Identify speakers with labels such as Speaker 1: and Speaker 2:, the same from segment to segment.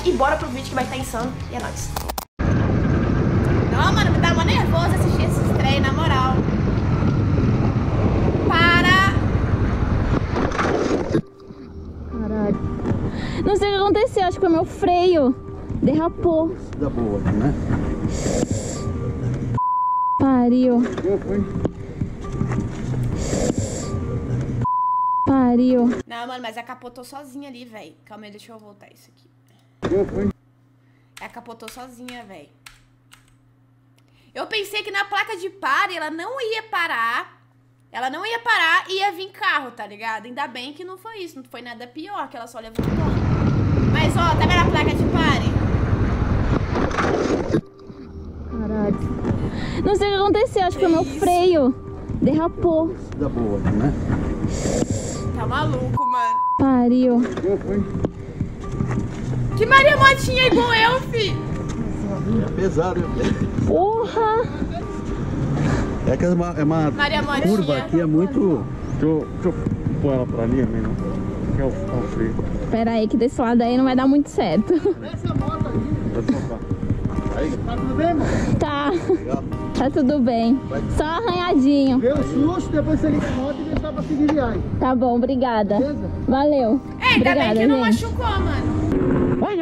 Speaker 1: like e bora pro vídeo que vai estar insano. E é nóis. Não, mano, me dá uma nervosa assistir esses trem, na moral. Para!
Speaker 2: Caralho. Não sei o que aconteceu, acho que foi meu freio. Derrapou.
Speaker 3: Da boa, né?
Speaker 2: Pariu. Pariu.
Speaker 1: Não, mano, mas ela capotou sozinha ali, velho. Calma aí, deixa eu voltar isso aqui. Ela capotou sozinha, velho. Eu pensei que na placa de pare ela não ia parar. Ela não ia parar e ia vir carro, tá ligado? Ainda bem que não foi isso. Não foi nada pior, que ela só levou um tombo. Mas, ó, tá vendo a placa de pare?
Speaker 2: Caralho. Não sei o que aconteceu, acho que foi meu freio. Derrapou.
Speaker 3: Da boa, né?
Speaker 1: Tá maluco, mano.
Speaker 2: Pariu.
Speaker 1: Que Maria Motinha igual eu, fi.
Speaker 3: É pesado, né?
Speaker 2: Porra.
Speaker 3: É que é uma, é uma
Speaker 1: Maria Motinha.
Speaker 3: curva aqui, é muito... Deixa eu, deixa eu pôr ela pra ali, não? Que é o, é o freio.
Speaker 2: Pera aí que desse lado aí não vai dar muito certo.
Speaker 3: Vai focar. Aí,
Speaker 4: Tá tudo bem, irmão?
Speaker 2: Tá.
Speaker 3: legal.
Speaker 2: Tá tudo bem. Só arranhadinho.
Speaker 4: Vê o susto, depois você liga a moto e deixa pra seguir viagem.
Speaker 2: Tá bom, obrigada.
Speaker 4: Beleza?
Speaker 2: Valeu.
Speaker 1: É, ainda bem que não
Speaker 2: gente.
Speaker 1: machucou, mano.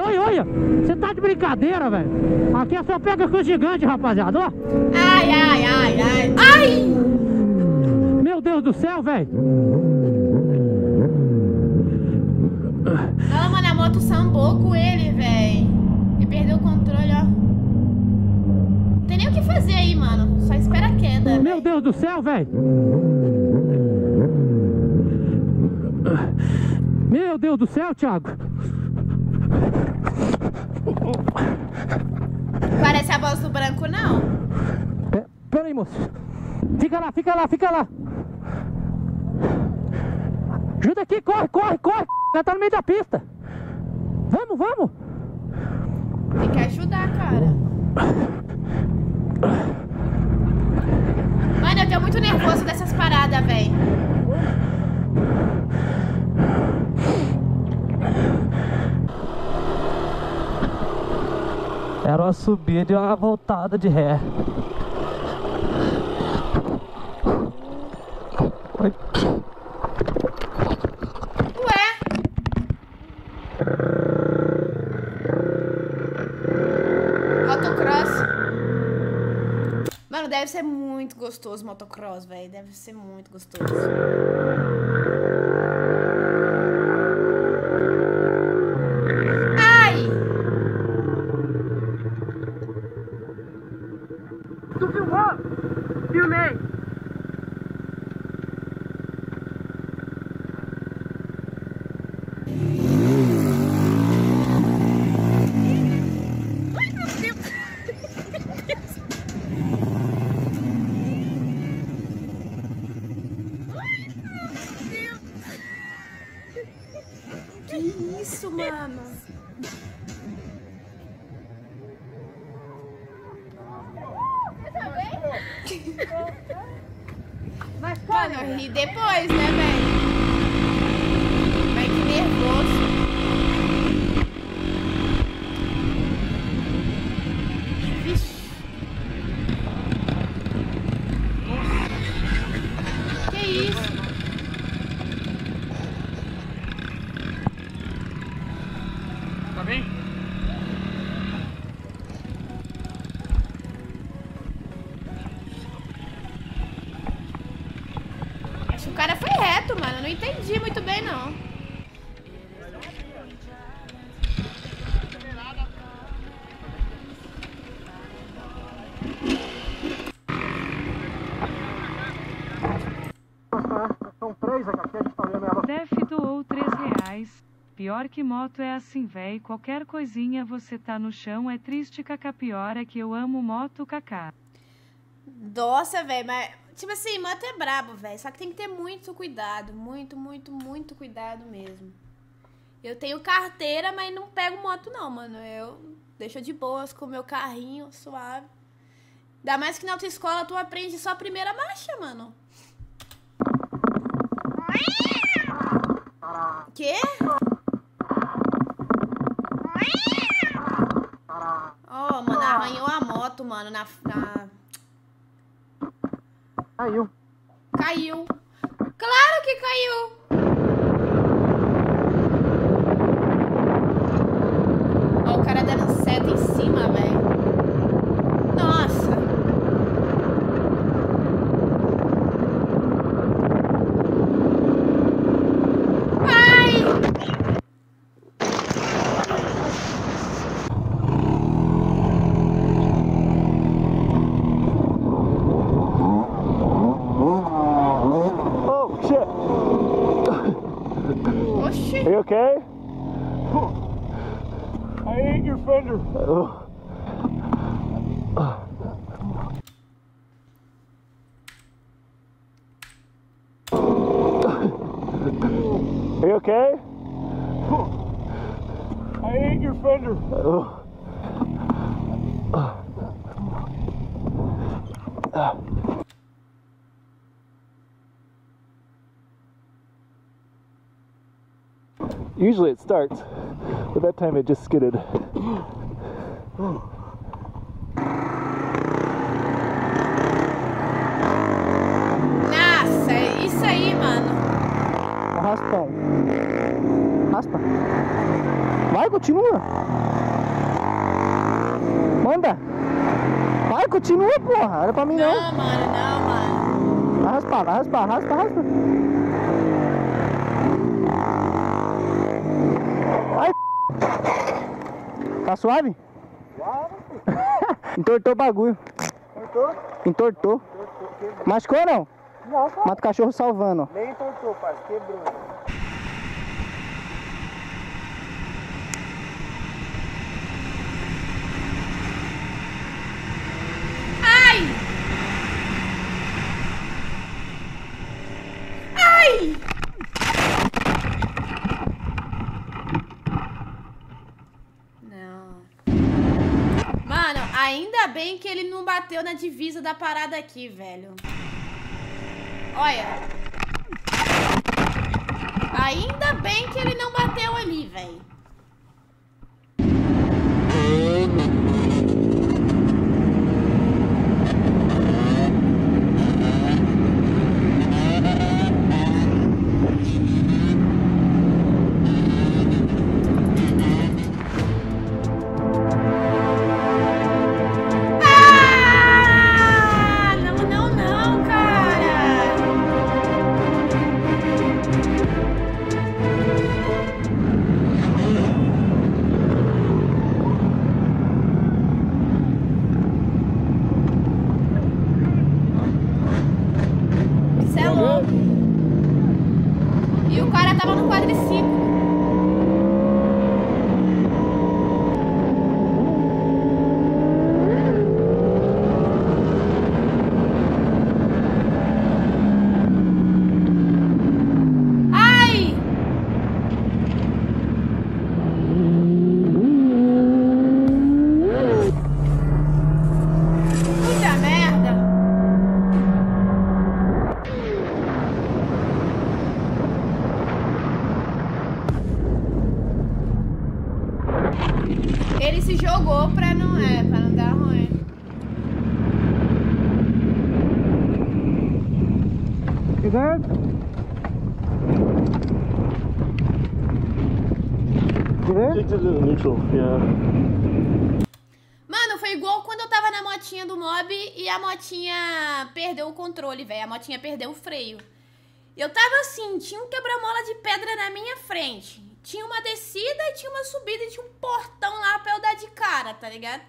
Speaker 5: Oi, oi! Você tá de brincadeira, velho? Aqui é só pega com o gigante, rapaziada, ó!
Speaker 1: Ai, ai, ai, ai. Ai!
Speaker 5: Meu Deus do céu, velho!
Speaker 1: Não, mano, a moto sambou com ele, velho. Ele perdeu o controle, ó. Não tem nem o que fazer aí, mano. Só espera a queda.
Speaker 5: Meu Deus do céu, velho! Meu Deus do céu, Thiago!
Speaker 1: Do branco, não.
Speaker 5: Pe- Pera aí, moço! Fica lá, fica lá, fica lá! Ajuda aqui, corre, corre, corre! Já tá no meio da pista! Vamos, vamos!
Speaker 1: Tem que ajudar, cara. Mano, eu tô muito nervoso dessas paradas, velho.
Speaker 5: Era uma subida e uma voltada de ré.
Speaker 1: Ué? Motocross. Mano, deve ser muito gostoso motocross, velho. Deve ser muito gostoso. Ai!
Speaker 5: Filmou? Filmei!
Speaker 1: Que isso, mano? Mano, ri depois, né, velho? Mas que nervoso. Entendi muito bem, não.
Speaker 5: São três aqui, a gente tá vendo ela.
Speaker 6: Def doou 3 reais. Pior que moto é assim, véi. Qualquer coisinha você tá no chão é triste, caca. Pior é que eu amo moto, kaká.
Speaker 1: Nossa, velho, mas. Tipo assim, moto é brabo, velho. Só que tem que ter muito cuidado. Muito, muito, muito cuidado mesmo. Eu tenho carteira, mas não pego moto, não, mano. Eu deixo de boas com o meu carrinho suave. Ainda mais que na autoescola tu aprende só a primeira marcha, mano. Quê? Oh, mano, arranhou a moto, mano, na... na...
Speaker 4: Caiu.
Speaker 1: Caiu. Claro que caiu. Ó, o cara dando seta em cima,
Speaker 4: Are you okay? I ate your fender. Are you okay? I ate your fender. Usually it starts, but that time it just skidded.
Speaker 1: Nossa, é isso aí, mano.
Speaker 4: Arrasta. Raspa. Vai, continua. Manda. Vai, continua, porra. Era pra mim não.
Speaker 1: Não, mano, não, mano.
Speaker 4: Arrasta, arrasta, arrasta, arrasta. Tá suave? Entortou o bagulho.
Speaker 7: Entortou?
Speaker 4: Entortou. Machucou ou não?
Speaker 7: Não, pô.
Speaker 4: Mata o cachorro salvando. ó.
Speaker 7: Nem entortou, parceiro. Quebrou.
Speaker 1: Ai! Ai! Não. Mano, ainda bem que ele não bateu na divisa da parada aqui, velho. Olha. Ainda bem O cara tava no quadriciclo. Mano, foi igual quando eu tava na motinha do mob e a motinha perdeu o controle, velho. A motinha perdeu o freio. Eu tava assim, tinha um quebra-mola de pedra na minha frente. Tinha uma descida e tinha uma subida e tinha um portão lá pra eu dar de cara, tá ligado?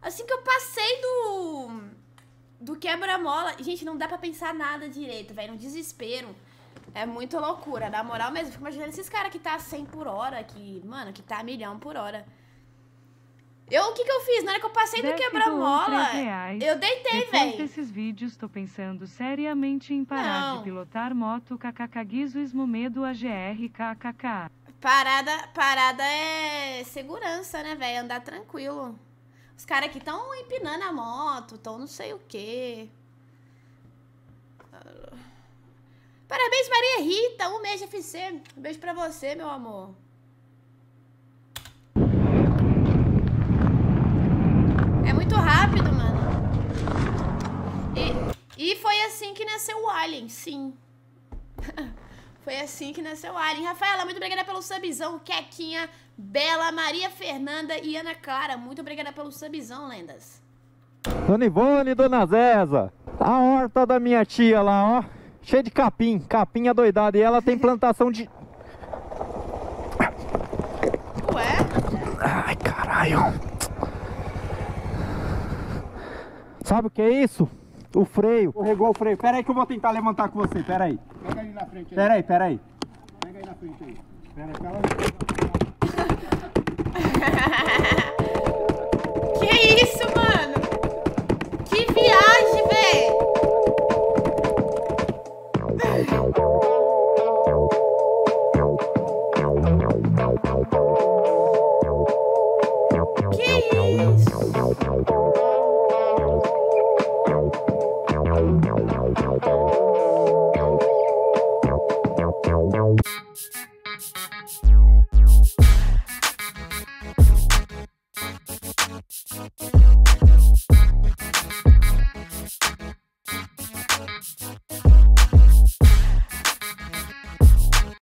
Speaker 1: Assim que eu passei do. Do quebra-mola. Gente, não dá pra pensar nada direito, velho. Um desespero. É muito loucura, na moral mesmo. Fico imaginando esses caras que tá a 100 por hora, que, mano, que tá a milhão por hora. Eu, o que que eu fiz? Na hora que eu passei do quebra-mola, eu deitei,
Speaker 6: Depois
Speaker 1: velho.
Speaker 6: desses vídeos, tô pensando seriamente em parar
Speaker 1: Não.
Speaker 6: de pilotar moto kkk medo AGR kkk.
Speaker 1: Parada, parada é segurança, né, velho? Andar tranquilo. Os caras aqui estão empinando a moto, estão não sei o quê. Parabéns, Maria Rita, um mês de FC. Um beijo pra você, meu amor. É muito rápido, mano. E, e foi assim que nasceu o Alien, sim. foi assim que nasceu o Alien. Rafaela, muito obrigada pelo subzão, Quequinha. Bela, Maria Fernanda e Ana Clara. Muito obrigada pelo subzão, lendas.
Speaker 4: Dona Ivone, Dona Zeza. A horta da minha tia lá, ó. Cheia de capim, capim adoidado. E ela tem plantação de.
Speaker 1: Ué?
Speaker 4: Ai, caralho. Sabe o que é isso? O freio.
Speaker 7: Escorregou o freio. Pera aí que eu vou tentar levantar com você. Pera aí.
Speaker 3: Pega ali na frente aí.
Speaker 7: Pera aí, pera aí.
Speaker 3: Pega aí na frente aí.
Speaker 7: Pera aí, pera